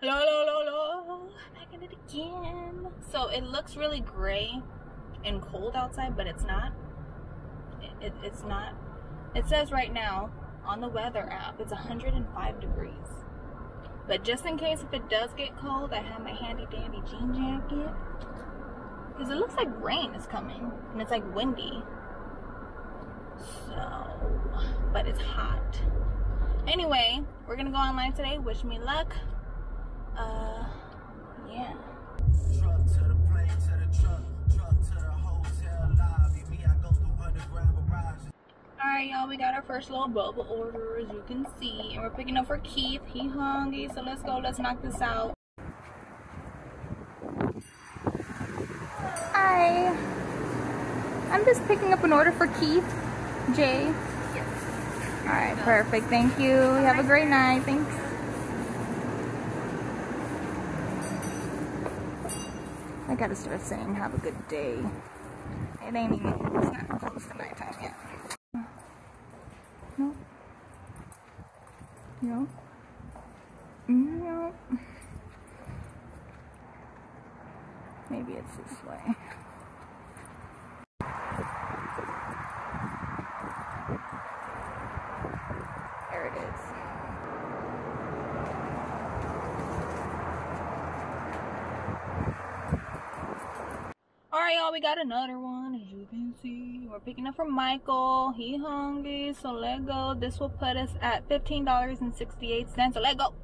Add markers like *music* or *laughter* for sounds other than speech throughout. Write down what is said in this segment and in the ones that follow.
Hello, hello, hello, hello. Back in it again. So it looks really gray and cold outside, but it's not. It, it, it's not. It says right now on the weather app it's 105 degrees. But just in case if it does get cold, I have my handy dandy jean jacket. Because it looks like rain is coming and it's like windy. So, but it's hot. Anyway, we're gonna go online today. Wish me luck. Uh, yeah. Truck to the plane, to the truck, truck to the hotel lobby. Me, I go through underground garages. Alright, y'all, we got our first little bubble order, as you can see. And we're picking up for Keith. He hungry, so let's go. Let's knock this out. Hi. I'm just picking up an order for Keith. Jay. Yes. Alright, perfect. Thank you. Have a great night. Thanks. I gotta start saying have a good day. It ain't even, it's not close to nighttime yet. No. No. No. Maybe it's this way. There it is. Alright, y'all, we got another one, as you can see. We're picking up from Michael. He hungry, so let go. This will put us at $15.68, so let go.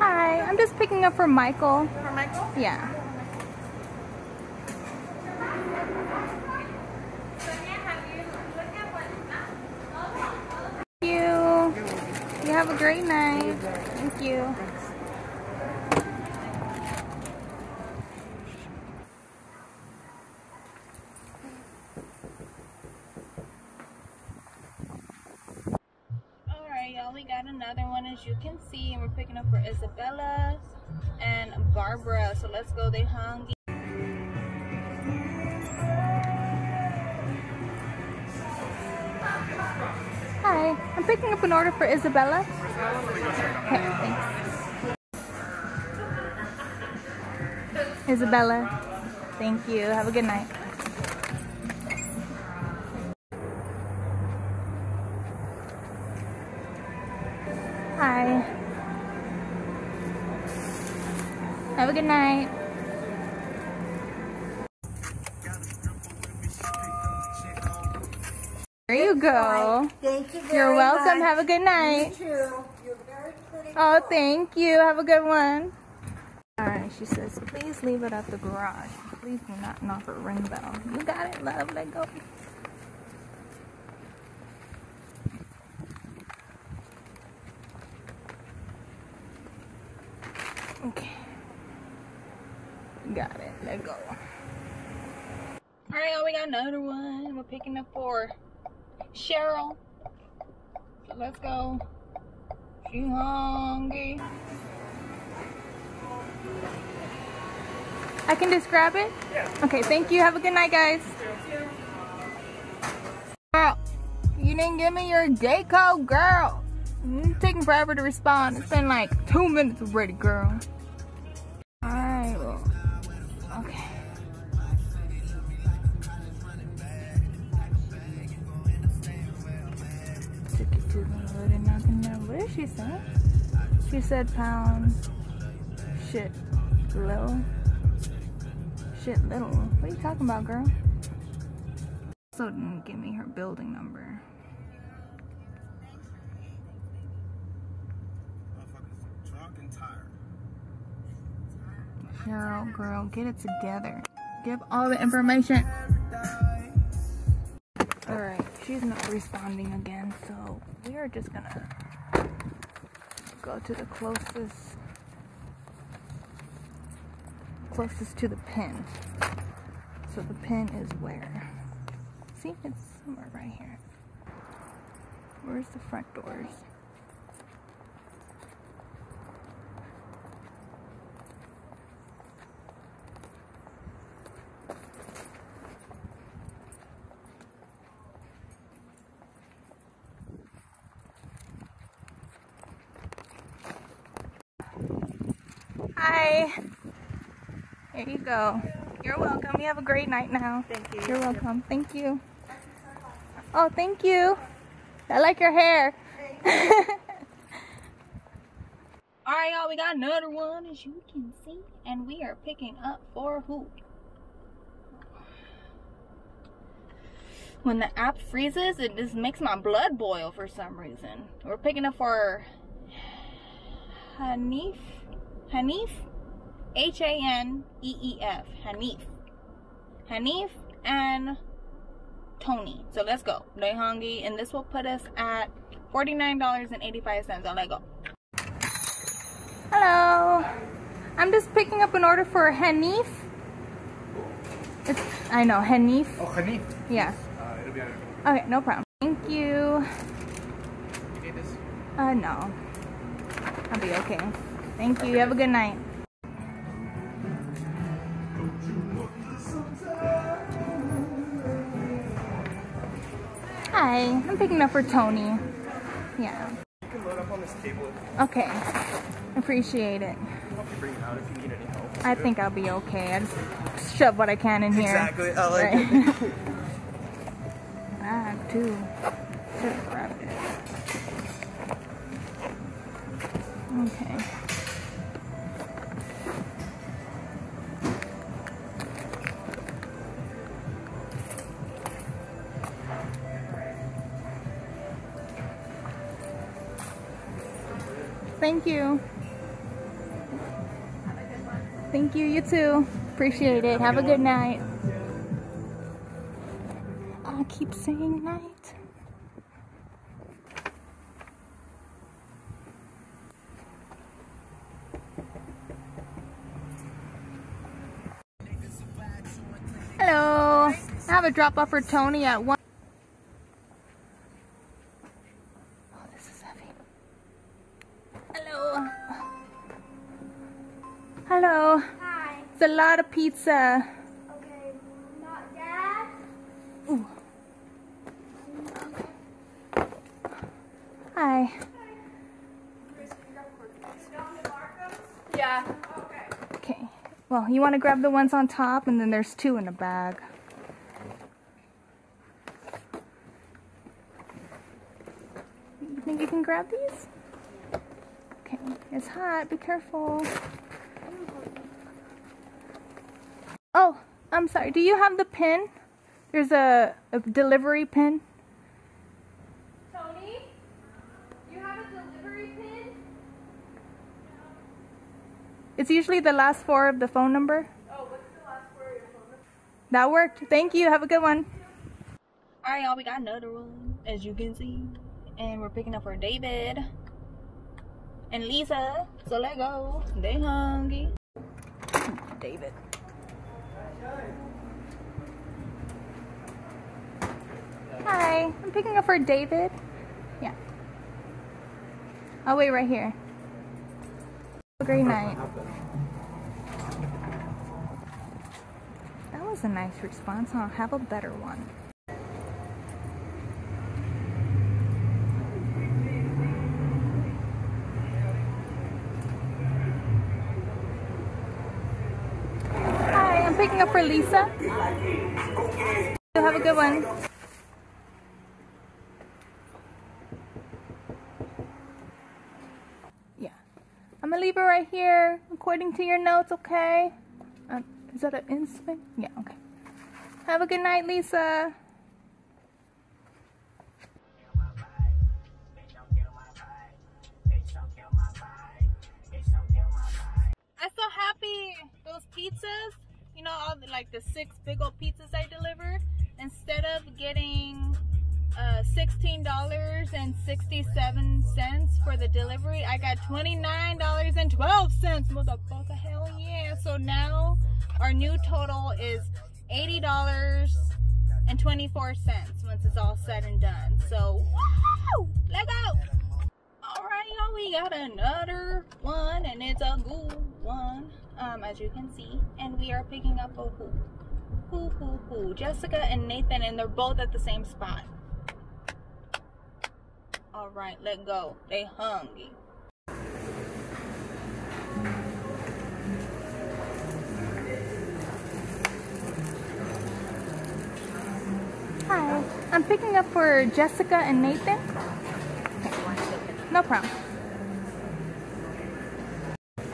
Hi, I'm just picking up from Michael. For Michael? Yeah. Thank you. You have a great night. Thank you. Alright, y'all, we got another one as you can see, and we're picking up for Isabella and Barbara. So let's go, they hungry. Hi, I'm picking up an order for Isabella. Okay, thanks. Isabella, thank you. Have a good night. Hi. Have a good night. Go. Thank you very You're welcome. much. Have a good night. You too. You're very pretty. Oh, thank you. Have a good one. Alright, she says, please leave it at the garage. Please do not knock her ring bell. You got it, love. Let go. Okay. Got it. Let go. Alright, we got another one. We're picking up for Cheryl. So let's go. She hungry. I can just grab it? Yeah. Okay, thank you. Have a good night, guys. Girl, you didn't give me your day code, girl. It's taking forever to respond. It's been like two minutes already, girl. Alright, well, okay. She say? She said pound shit little. Shit little. What are you talking about, girl? Also didn't give me her building number. Cheryl, girl, get it together. Give all the information. Alright, she's not responding again, so we are just gonna go to the closest closest to the pin. So the pin is where? See, it's somewhere right here. Where's the front doors? Hi. You. You're welcome. You have a great night now. Thank you. You're welcome. Thank you. Oh, thank you. I like your hair. *laughs* Alright, y'all, we got another one as you can see. And we are picking up for who? When the app freezes, it just makes my blood boil for some reason. We're picking up for Haneef. Haneef? H A N E E F. Haneef. Haneef and Tony. So let's go. Daehangi. And this will put us at $49.85. I'll let go. Hello. I'm just picking up an order for Haneef. It's, I know, Haneef. Oh, Haneef. Yeah. Uh, it'll be on Okay, no problem. Thank you. You need this? Uh, no. I'll be okay. Thank you. You have a good night. Hi, I'm picking up for Tony. Yeah. You can load up on this table. Okay. Appreciate it. I'll help you bring it out if you need any help. I think I'll be okay. I just shove what I can in here. Exactly. I like Right. it. *laughs* *laughs* Bag too. Should have grabbed it. Okay. Thank you. Thank you, you too. Appreciate it. Have a good night. I keep saying night. Hello. I have a drop off for Tony at 1. Lot of pizza. Okay. Not dad. Ooh. Hi. Yeah. Okay. Well, you want to grab the ones on top, and then there's two in the bag. You think you can grab these? Okay. It's hot. Be careful. Oh, I'm sorry. Do you have the pin? There's a, a delivery pin. Tony, you have a delivery pin? It's usually the last four of the phone number. Oh, what's the last word of your phone number? That worked. Thank you. Have a good one. All right, y'all. We got another one, as you can see, and we're picking up for David and Lisa. So let go. They hungry. David. Hi, I'm picking up for David. Yeah. I'll wait right here. Have a great night. That was a nice response. I'll have a better one. Hi, Lisa. Have a good one. Yeah. I'm gonna leave it right here according to your notes, okay? Um, is that an instant? Yeah, okay. Have a good night, Lisa. I'm so happy. Those pizzas, you know, all the, like the six big old pizzas I delivered, instead of getting uh, $16.67 for the delivery, I got $29.12. Motherfucker, hell yeah. So now our new total is $80.24 once it's all said and done. So, woo! Let go! Alright, y'all, we got another one, and it's a good one, um, as you can see. And we are picking up a hoop. Hoo, hoo, hoo. Jessica and Nathan, and they're both at the same spot. All right, let go. They hungry. Hi, I'm picking up for Jessica and Nathan. No problem.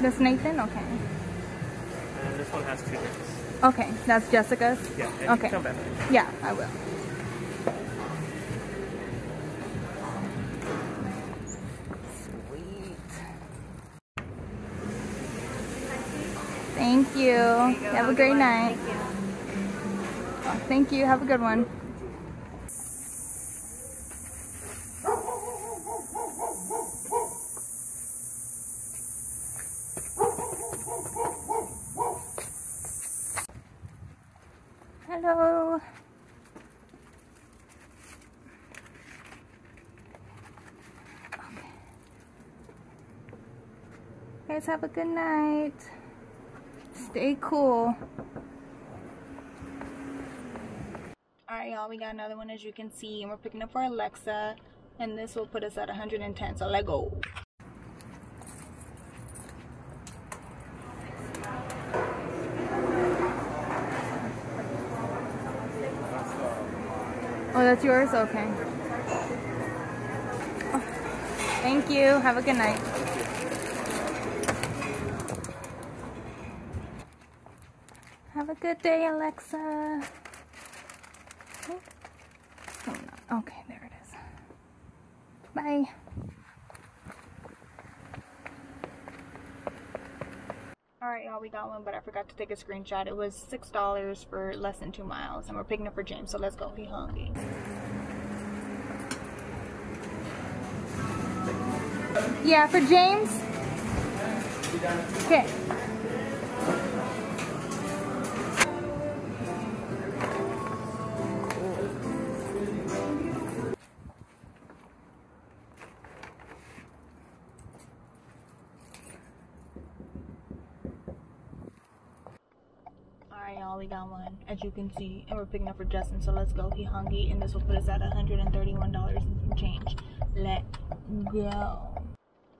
This Nathan? Okay. And this one has two drinks. Okay, that's Jessica's? Yeah, you Okay. come back. Yeah, I will. Sweet. Thank you. Have a great night. Thank Oh, thank you. Have a good one. Hello. Okay. Guys, have a good night. Stay cool. Alright, y'all, we got another one as you can see, and we're picking up for Alexa, and this will put us at 110. So let go. Oh, that's yours? Okay. Oh, thank you. Have a good night. Have a good day, Alexa. Oh, no. Okay, there it is. Bye. Alright, y'all, we got one, but I forgot to take a screenshot. It was $6 for less than two miles, and we're picking up for James, so let's go. He hungry. Yeah, for James? Okay. You can see, and we're picking up for Justin, so let's go. He hungry, and this will put us at $131 and some change. Let go.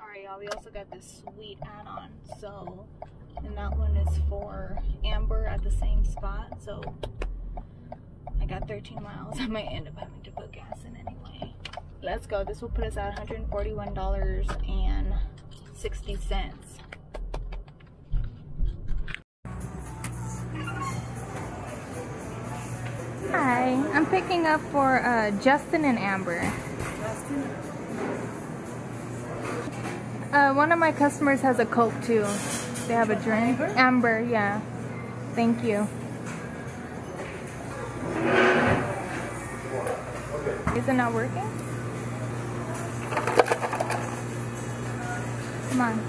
Alright, y'all, we also got this sweet add-on, so, and that one is for Amber at the same spot, so I got 13 miles. *laughs* I might end up having to put gas in anyway. Let's go. This will put us at $141.60. Hi, I'm picking up for uh, Justin and Amber. Uh, one of my customers has a Coke too. They have a drink. Amber, yeah. Thank you. Is it not working? Come on.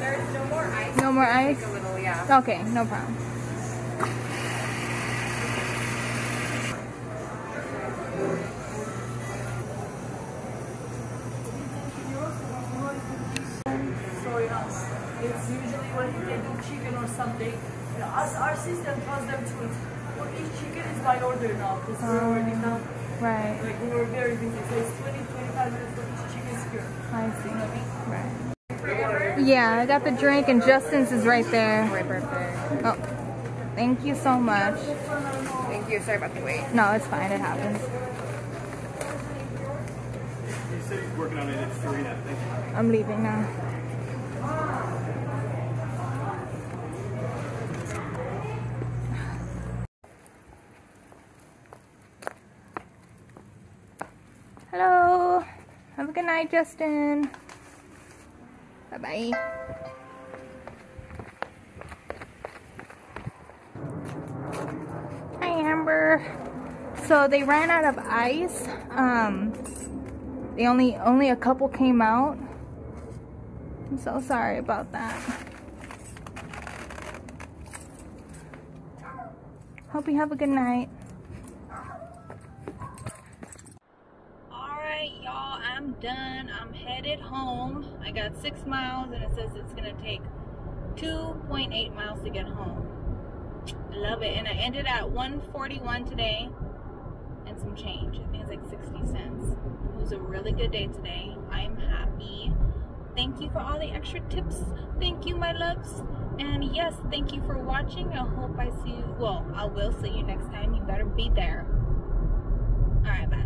There's no more ice. No more ice? A little, yeah. Okay, no problem. Sorry, us. It's usually when they do chicken or something. Us, our system tells them to eat. For each chicken is by order now because we're already done. Right, Like we were very busy. So it's 20, 25 minutes for each chicken skewer. I see. Right. Yeah, I got the drink and Justin's is right there. Oh, thank you so much. Thank you. Sorry about the wait. No, it's fine. It happens. You said he's working on it Serena. Thank you. I'm leaving now. Hello. Have a good night, Justin. Bye bye. Hi, Amber. So they ran out of ice. Um, they only only a couple came out. I'm so sorry about that. Hope you have a good night. Alright, y'all, I'm done. I'm headed home. I got six miles and it says it's gonna take 2.8 miles to get home. I love it. And I ended at 141 today and some change. I think it's like 60 cents. It was a really good day today. I'm happy. Thank you for all the extra tips. Thank you, my loves. And yes, thank you for watching. I hope I see you. Well, I will see you next time. You better be there. All right, bye.